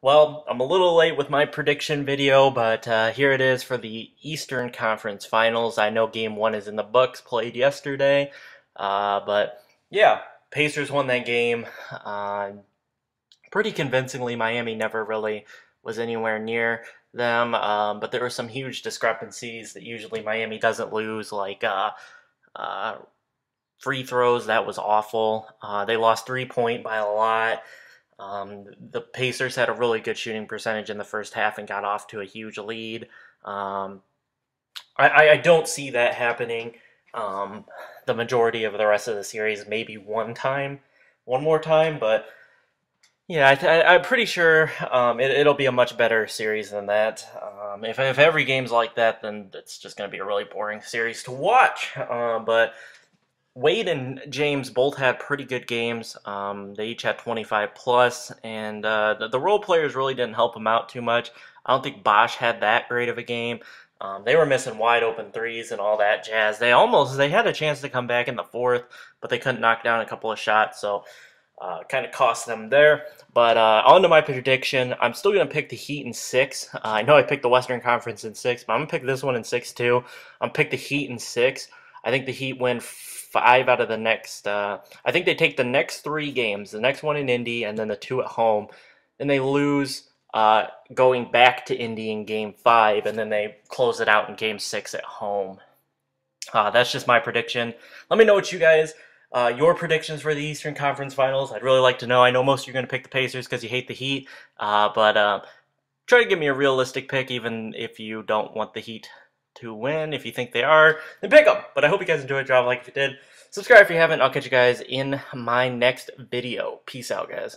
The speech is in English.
Well, I'm a little late with my prediction video, but uh, here it is for the Eastern Conference Finals. I know Game 1 is in the books, played yesterday, uh, but yeah, Pacers won that game uh, pretty convincingly. Miami never really was anywhere near them, um, but there were some huge discrepancies that usually Miami doesn't lose, like uh, uh, free throws. That was awful. Uh, they lost three point by a lot. Um, the Pacers had a really good shooting percentage in the first half and got off to a huge lead. Um, I, I, don't see that happening um, the majority of the rest of the series. Maybe one time, one more time, but yeah, I, am pretty sure um, it, will be a much better series than that. Um, if, if every game's like that, then it's just going to be a really boring series to watch. Uh, but Wade and James both had pretty good games. Um, they each had 25 plus, and uh, the, the, role players really didn't help them out too much. I don't think Bosh had that great of a game. Um, they were missing wide open threes and all that jazz. They almost they had a chance to come back in the fourth, but they couldn't knock down a couple of shots, so uh, kind of cost them there. But uh, on to my prediction. I'm still going to pick the Heat in six. Uh, I know I picked the Western Conference in six, but I'm going to pick this one in six too. I'm pick the Heat in six. I think the Heat win five out of the next. Uh, I think they take the next three games, the next one in Indy, and then the two at home. Then they lose uh, going back to Indy in Game Five, and then they close it out in Game Six at home. Uh, that's just my prediction. Let me know what you guys. Uh, your predictions for the Eastern Conference Finals. I'd really like to know. I know most of you are going to pick the Pacers because you hate the Heat, uh, but uh, try to give me a realistic pick, even if you don't want the Heat to win. If you think they are, then pick them. But I hope you guys enjoyed. Drop a like if you did. Subscribe if you haven't. I'll catch you guys in my next video. Peace out, guys.